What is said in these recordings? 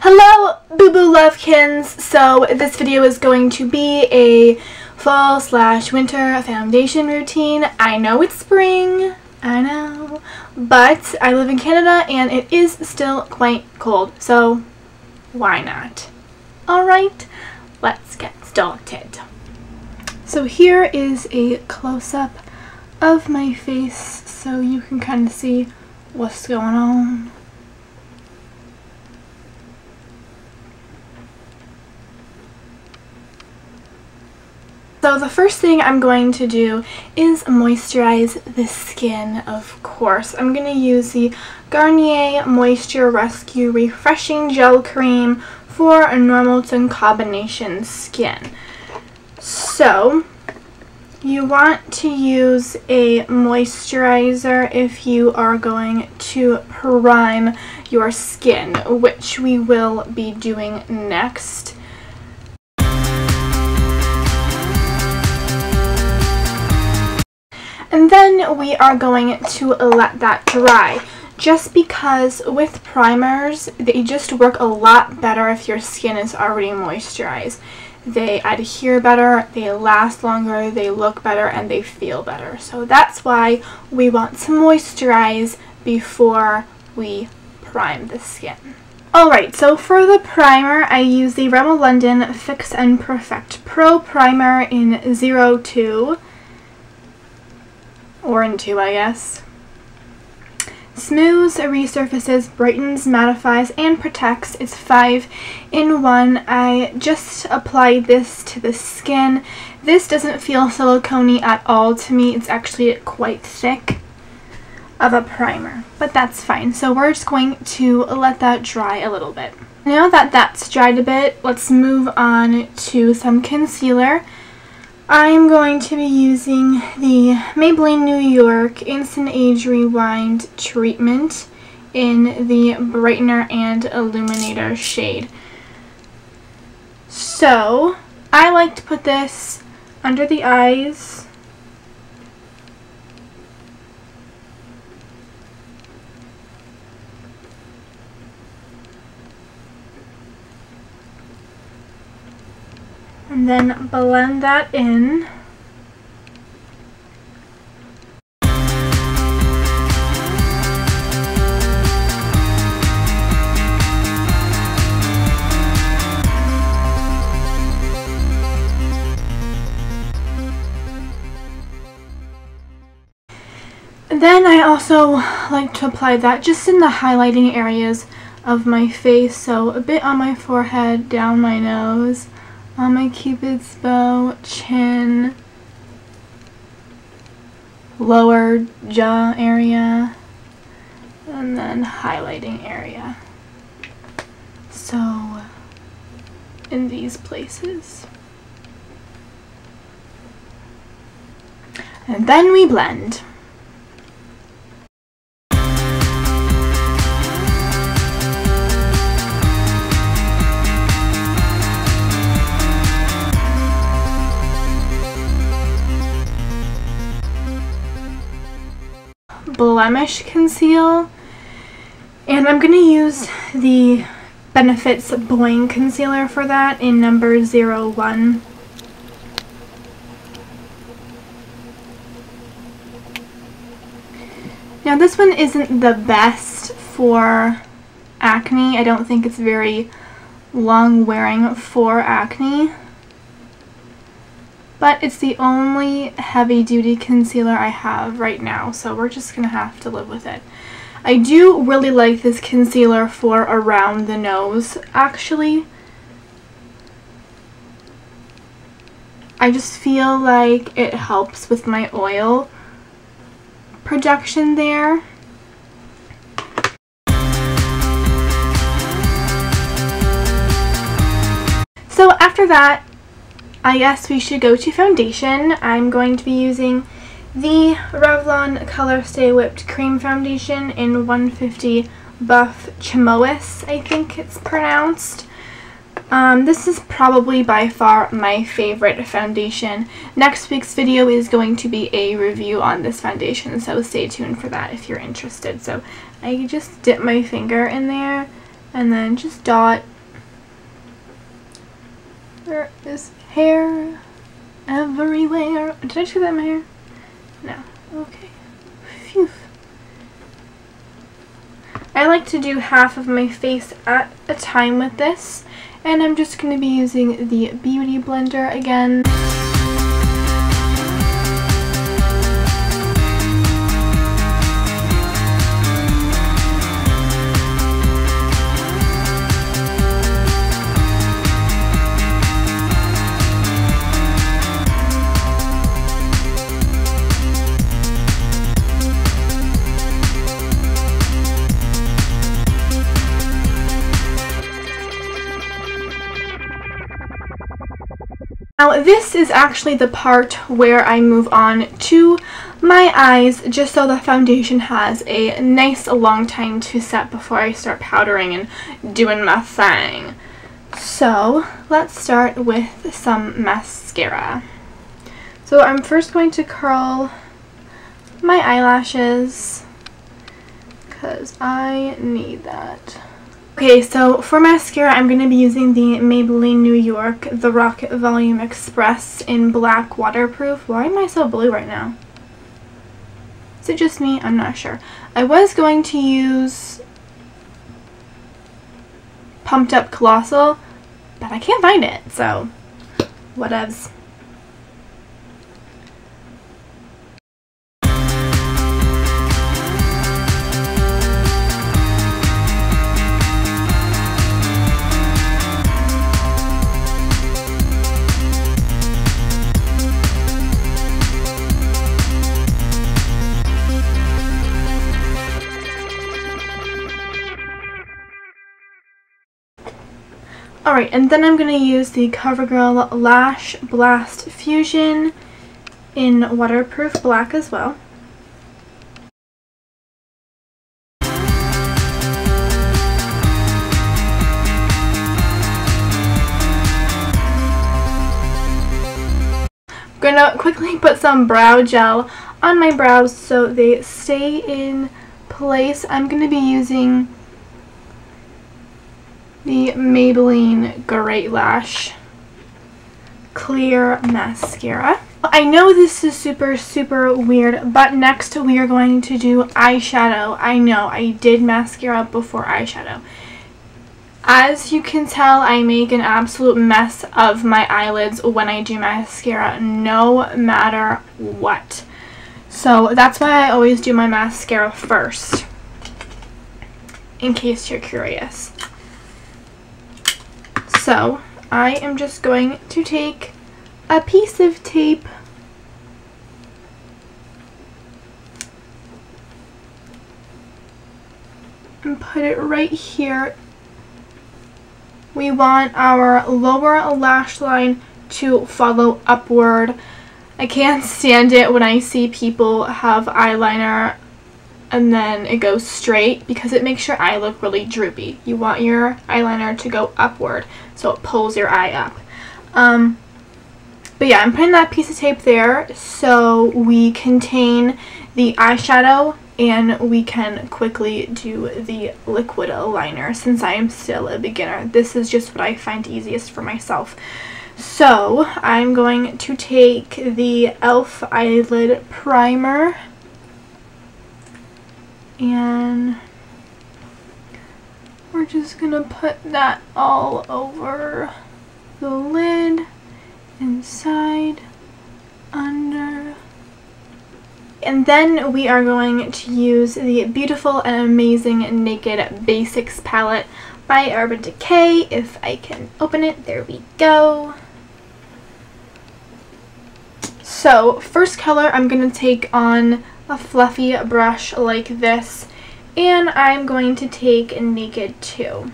Hello, Boo Boo Lovekins! So this video is going to be a fall slash winter foundation routine. I know it's spring, I know, but I live in Canada and it is still quite cold, so why not? Alright, let's get started. So here is a close-up of my face so you can kind of see what's going on. So the first thing I'm going to do is moisturize the skin, of course. I'm going to use the Garnier Moisture Rescue Refreshing Gel Cream for a normal to combination skin. So, you want to use a moisturizer if you are going to prime your skin, which we will be doing next. And then we are going to let that dry. Just because with primers, they just work a lot better if your skin is already moisturized. They adhere better, they last longer, they look better, and they feel better. So that's why we want to moisturize before we prime the skin. Alright, so for the primer, I use the Rimmel London Fix and Perfect Pro Primer in 02 or in two, I guess. Smooths, resurfaces, brightens, mattifies, and protects. It's 5 in 1. I just applied this to the skin. This doesn't feel silicone at all to me. It's actually quite thick of a primer, but that's fine. So we're just going to let that dry a little bit. Now that that's dried a bit, let's move on to some concealer. I'm going to be using the Maybelline New York Instant Age Rewind Treatment in the Brightener and Illuminator shade. So, I like to put this under the eyes and then blend that in. Then I also like to apply that just in the highlighting areas of my face. So a bit on my forehead, down my nose, on my cupid's bow, chin, lower jaw area, and then highlighting area. So, in these places. And then we blend. Blemish Conceal. And I'm going to use the Benefits Boing Concealer for that in number 01. Now this one isn't the best for acne. I don't think it's very long wearing for acne but it's the only heavy duty concealer I have right now so we're just gonna have to live with it. I do really like this concealer for around the nose actually. I just feel like it helps with my oil projection there. So after that, I guess we should go to foundation. I'm going to be using the Revlon Color Stay Whipped Cream Foundation in 150 Buff Chamois, I think it's pronounced. Um, this is probably by far my favorite foundation. Next week's video is going to be a review on this foundation, so stay tuned for that if you're interested. So I just dip my finger in there and then just dot. There is hair everywhere. Did I do that in my hair? No. Okay. Phew. I like to do half of my face at a time with this. And I'm just going to be using the Beauty Blender again. Now this is actually the part where I move on to my eyes just so the foundation has a nice long time to set before I start powdering and doing my thing. So let's start with some mascara. So I'm first going to curl my eyelashes because I need that. Okay, so for mascara, I'm going to be using the Maybelline New York The Rocket Volume Express in Black Waterproof. Why am I so blue right now? Is it just me? I'm not sure. I was going to use Pumped Up Colossal, but I can't find it, so whatevs. Alright, and then I'm going to use the CoverGirl Lash Blast Fusion in waterproof black as well. I'm going to quickly put some brow gel on my brows so they stay in place. I'm going to be using the Maybelline Great Lash Clear Mascara. I know this is super, super weird, but next we are going to do eyeshadow. I know, I did mascara before eyeshadow. As you can tell, I make an absolute mess of my eyelids when I do mascara, no matter what. So that's why I always do my mascara first, in case you're curious. So I am just going to take a piece of tape and put it right here. We want our lower lash line to follow upward. I can't stand it when I see people have eyeliner and then it goes straight because it makes your eye look really droopy. You want your eyeliner to go upward so it pulls your eye up. Um, but yeah, I'm putting that piece of tape there so we contain the eyeshadow and we can quickly do the liquid liner since I am still a beginner. This is just what I find easiest for myself. So I'm going to take the e.l.f. eyelid primer and we're just gonna put that all over the lid, inside, under. And then we are going to use the beautiful and amazing Naked Basics palette by Urban Decay. If I can open it, there we go. So, first color I'm to take on a fluffy brush like this and I'm going to take a Naked 2.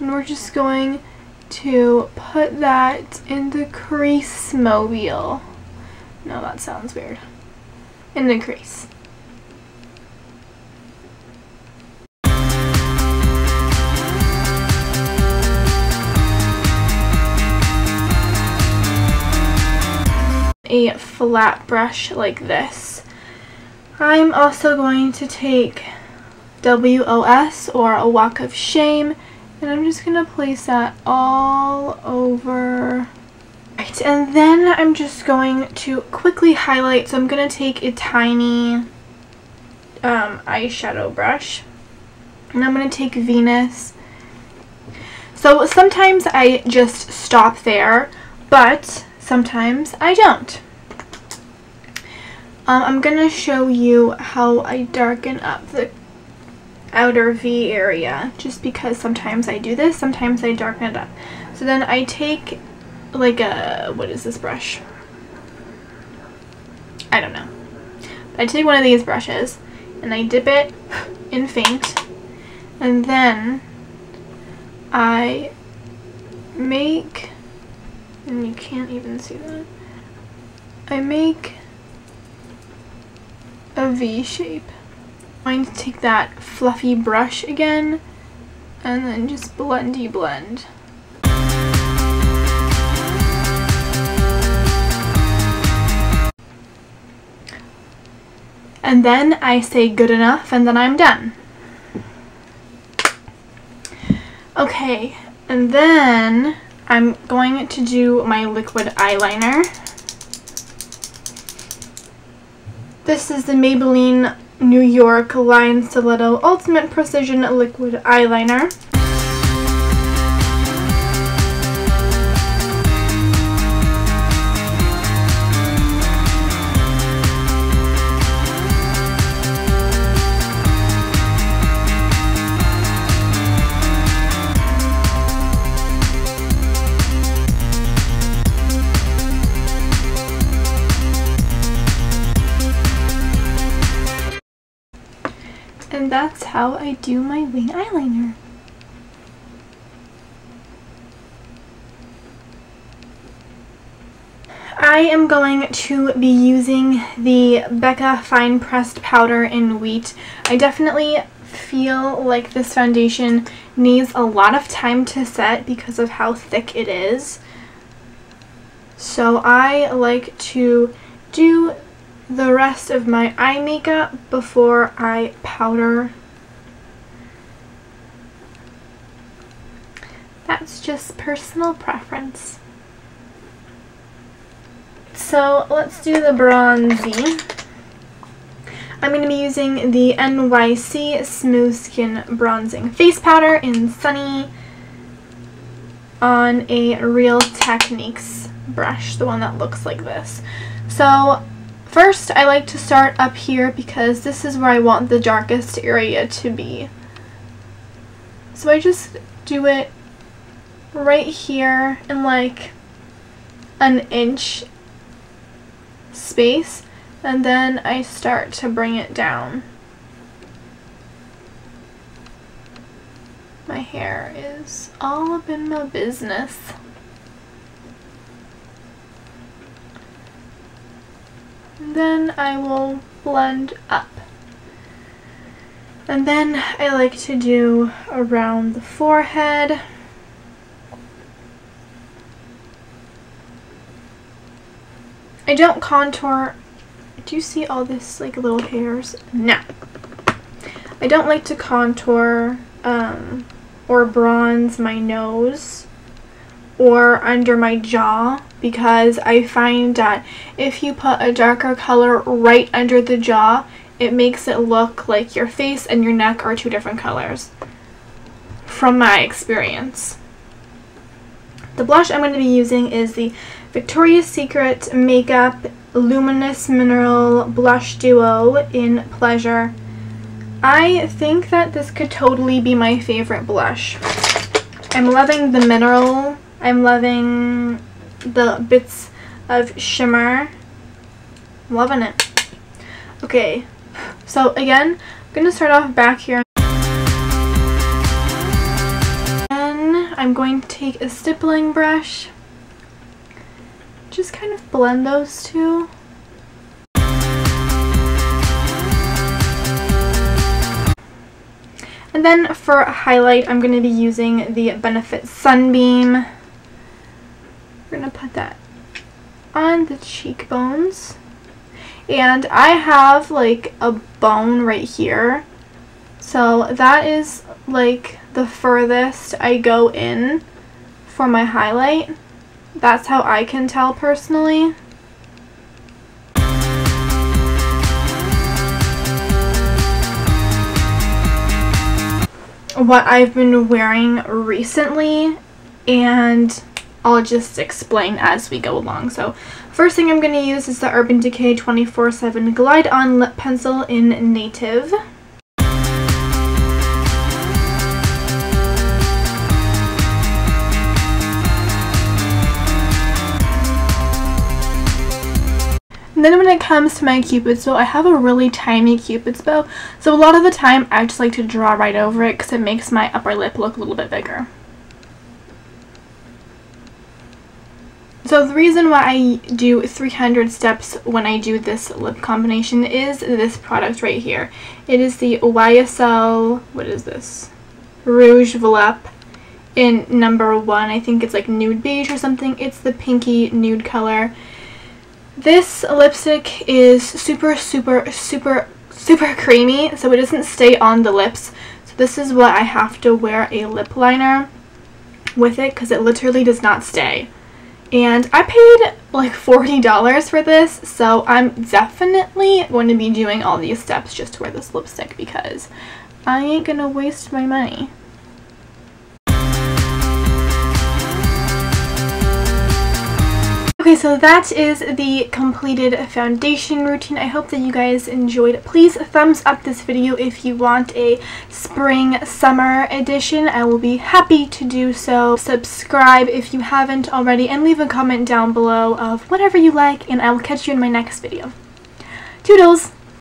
And we're just going to put that in the crease mobile. No, that sounds weird. In the crease. A flat brush like this. I'm also going to take W-O-S or a walk of shame. And I'm just going to place that all over. Right, and then I'm just going to quickly highlight. So I'm going to take a tiny um, eyeshadow brush. And I'm going to take Venus. So sometimes I just stop there, but sometimes I don't. Um, I'm going to show you how I darken up the outer V area just because sometimes I do this, sometimes I darken it up. So then I take like a, what is this brush? I don't know. I take one of these brushes and I dip it in faint and then I make, and you can't even see that, I make a V shape. I'm going to take that fluffy brush again and then just blendy blend. And then I say good enough and then I'm done. Okay, and then I'm going to do my liquid eyeliner. This is the Maybelline New York Line Stiletto Ultimate Precision Liquid Eyeliner. And that's how I do my wing eyeliner. I am going to be using the Becca Fine Pressed Powder in Wheat. I definitely feel like this foundation needs a lot of time to set because of how thick it is. So I like to do the rest of my eye makeup before I powder. That's just personal preference. So let's do the bronzy. I'm going to be using the NYC Smooth Skin Bronzing Face Powder in Sunny on a Real Techniques brush, the one that looks like this. So First, I like to start up here because this is where I want the darkest area to be. So I just do it right here in like an inch space and then I start to bring it down. My hair is all up in my business. Then I will blend up. And then I like to do around the forehead. I don't contour. Do you see all this like little hairs? No. I don't like to contour um, or bronze my nose or under my jaw because I find that if you put a darker color right under the jaw, it makes it look like your face and your neck are two different colors from my experience. The blush I'm going to be using is the Victoria's Secret Makeup Luminous Mineral Blush Duo in Pleasure. I think that this could totally be my favorite blush. I'm loving the mineral. I'm loving the bits of shimmer. I'm loving it. Okay, so again, I'm going to start off back here. Then I'm going to take a stippling brush. Just kind of blend those two. And then for highlight, I'm going to be using the Benefit Sunbeam. We're going to put that on the cheekbones. And I have like a bone right here So that is like the furthest I go in for my highlight. That's how I can tell personally. What I've been wearing recently and I'll just explain as we go along. So first thing I'm going to use is the Urban Decay 24-7 Glide On Lip Pencil in Native. And then when it comes to my cupid's bow, I have a really tiny cupid's bow. So a lot of the time I just like to draw right over it because it makes my upper lip look a little bit bigger. So the reason why I do 300 steps when I do this lip combination is this product right here. It is the YSL, what is this? Rouge Volupte in number one. I think it's like nude beige or something. It's the pinky nude color. This lipstick is super, super, super, super creamy, so it doesn't stay on the lips. So this is what I have to wear a lip liner with it because it literally does not stay. And I paid like $40 for this, so I'm definitely going to be doing all these steps just to wear this lipstick because I ain't gonna waste my money. Okay, so that is the completed foundation routine. I hope that you guys enjoyed. Please thumbs up this video if you want a spring summer edition. I will be happy to do so. Subscribe if you haven't already and leave a comment down below of whatever you like and I will catch you in my next video. Toodles!